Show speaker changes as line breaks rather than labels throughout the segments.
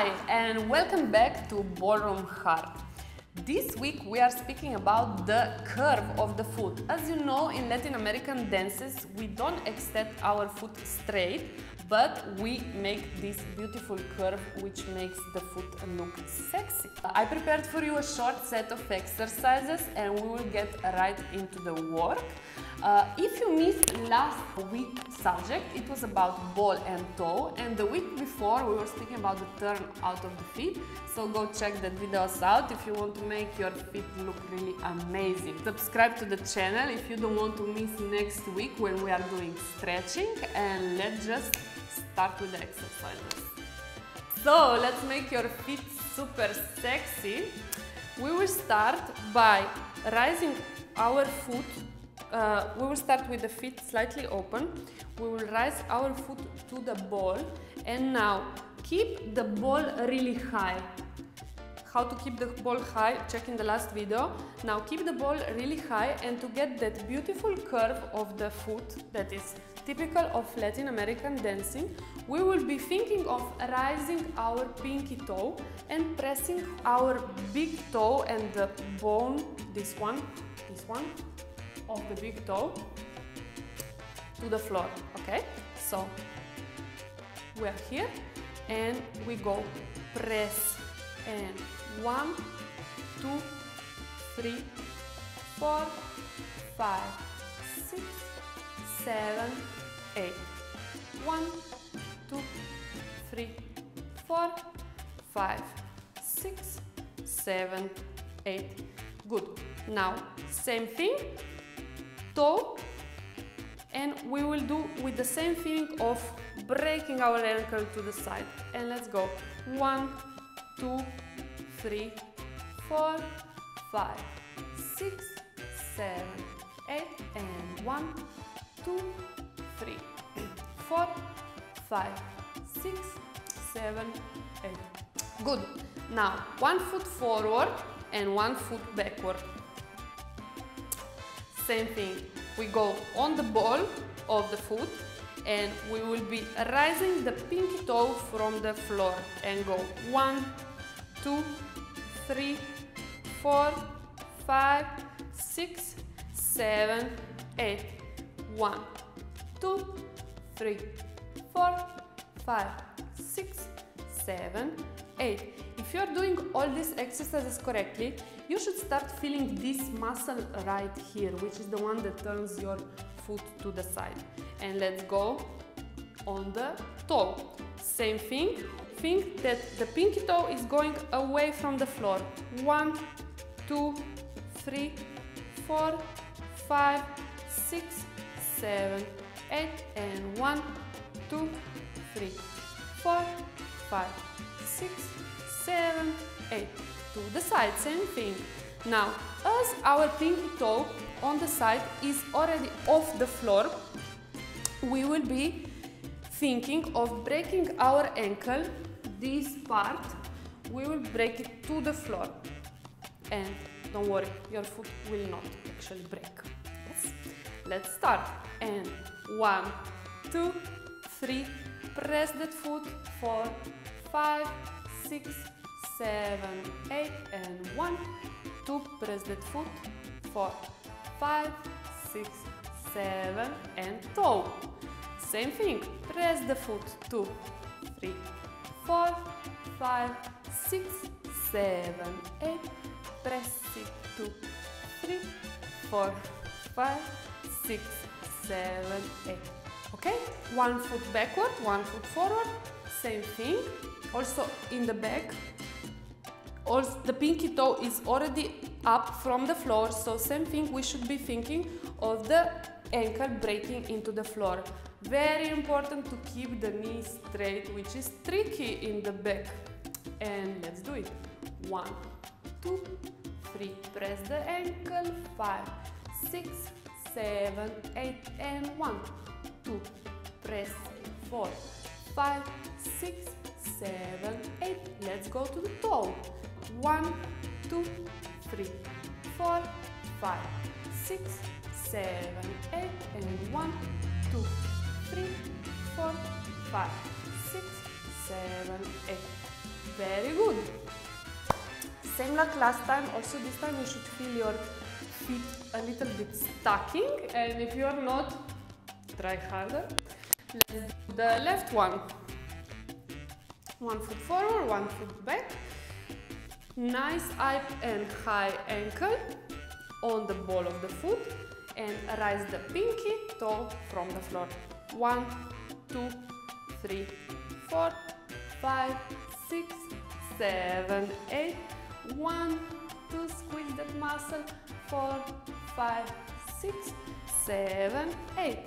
Hi, and welcome back to Ballroom Heart. This week we are speaking about the curve of the foot. As you know, in Latin American dances, we don't extend our foot straight, but we make this beautiful curve which makes the foot look sexy. I prepared for you a short set of exercises and we will get right into the work. Uh, if you missed last week's subject, it was about ball and toe and the week before we were speaking about the turn out of the feet. So go check that videos out if you want to make your feet look really amazing. Subscribe to the channel if you don't want to miss next week when we are doing stretching and let's just start with the exercises. So let's make your feet super sexy. We will start by rising our foot uh, we will start with the feet slightly open. We will rise our foot to the ball and now keep the ball really high. How to keep the ball high, check in the last video. Now keep the ball really high and to get that beautiful curve of the foot that is typical of Latin American dancing, we will be thinking of rising our pinky toe and pressing our big toe and the bone, this one, this one, of the big toe to the floor, okay? So we are here and we go press and one, two, three, four, five, six, seven, eight. One, two, three, four, five, six, seven, eight. Good. Now, same thing, toe and we will do with the same feeling of breaking our ankle to the side and let's go one two three four five six seven eight and one two three four five six seven eight. Good. Now one foot forward and one foot backward. Same thing. We go on the ball of the foot and we will be rising the pinky toe from the floor and go one two three four five six seven eight one two three four five six seven eight if you're doing all these exercises correctly you should start feeling this muscle right here, which is the one that turns your foot to the side. And let's go on the toe. Same thing, think that the pinky toe is going away from the floor. One, two, three, four, five, six, seven, eight, and one, two, three, four, five, six, seven, eight to the side, same thing. Now, as our pinky toe on the side is already off the floor, we will be thinking of breaking our ankle, this part, we will break it to the floor. And don't worry, your foot will not actually break. Yes? Let's start. And one, two, three, press that foot, four, five, six, seven, eight, and one, two, press that foot, four, five, six, seven, and toe. Same thing, press the foot, two, three, four, five, six, seven, eight, press it, two, three, four, five, six, seven, eight. Okay, one foot backward, one foot forward, same thing. Also in the back, also the pinky toe is already up from the floor so same thing we should be thinking of the ankle breaking into the floor very important to keep the knee straight which is tricky in the back. And let's do it. One two three. Press the ankle. Five six seven eight and one two. Press four five six seven eight. Let's go to the toe. One, two, three, four, five, six, seven, eight, and one, two, four, five, six, seven, eight. Very good. Same like last time, also this time you should feel your feet a little bit stacking and if you are not, try harder. Let's do the left one. One foot forward, one foot back. Nice up and high ankle on the ball of the foot and rise the pinky toe from the floor. One, two, three, four, five, six, seven, eight. One, two, squeeze that muscle. Four, five, six, seven, eight.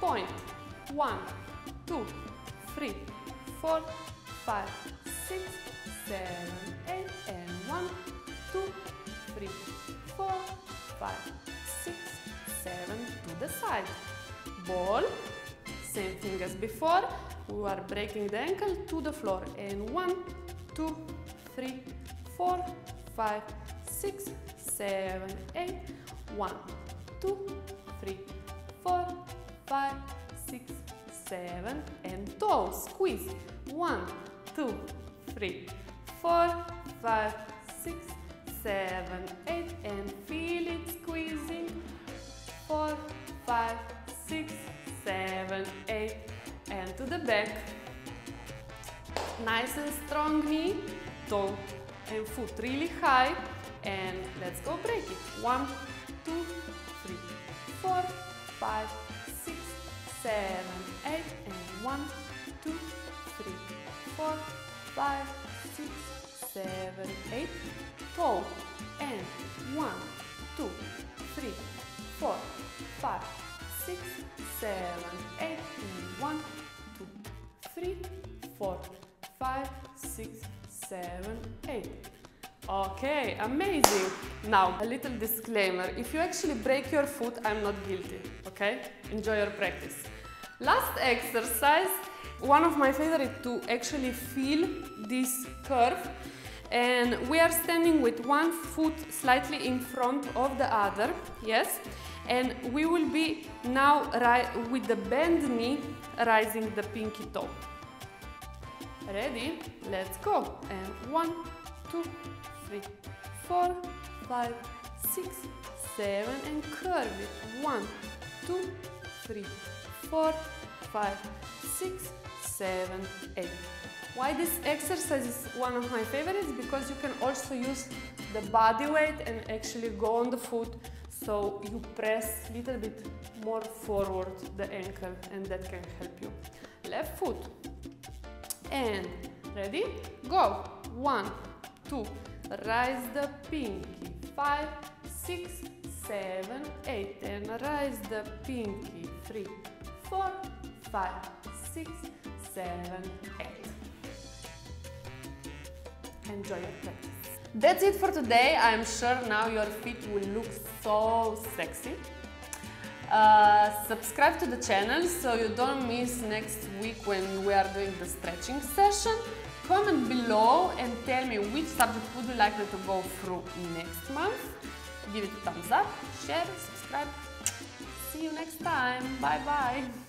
Point. One, two, three, four, five, six, seven, eight, and one, two, three, four, five, six, seven to the side. Ball, same thing as before. We are breaking the ankle to the floor. And one, two, three, four, five, six, seven, eight. One, two, three, four, five, six, seven, and toe squeeze. One, two, three, four, five, six, seven, eight, and feel it squeezing. Four, five, six, seven, eight, and to the back. Nice and strong knee, toe and foot really high, and let's go break it. One, two, three, four, five, six, seven, eight, and one, two, three, four, five, six, seven, eight, toe, and one, two, three, four, five, six, seven, eight, one, two, three, four, five, six, seven, eight. Okay, amazing. Now, a little disclaimer. If you actually break your foot, I'm not guilty, okay? Enjoy your practice. Last exercise, one of my favorite to actually feel this curve. And we are standing with one foot slightly in front of the other, yes? And we will be now with the bend knee rising the pinky toe. Ready? Let's go. And one, two, three, four, five, six, seven, and curve it. One, two, three, four, five, six, seven, eight. Why this exercise is one of my favorites? Because you can also use the body weight and actually go on the foot so you press a little bit more forward the ankle and that can help you. Left foot. And ready? Go. One, two, rise the pinky. Five, six, seven, eight. And rise the pinky. Three, four, five, six, seven, eight. Enjoy your practice. That's it for today. I'm sure now your feet will look so sexy. Uh, subscribe to the channel so you don't miss next week when we are doing the stretching session. Comment below and tell me which subject would you like me to go through next month. Give it a thumbs up, share, subscribe. See you next time. Bye bye.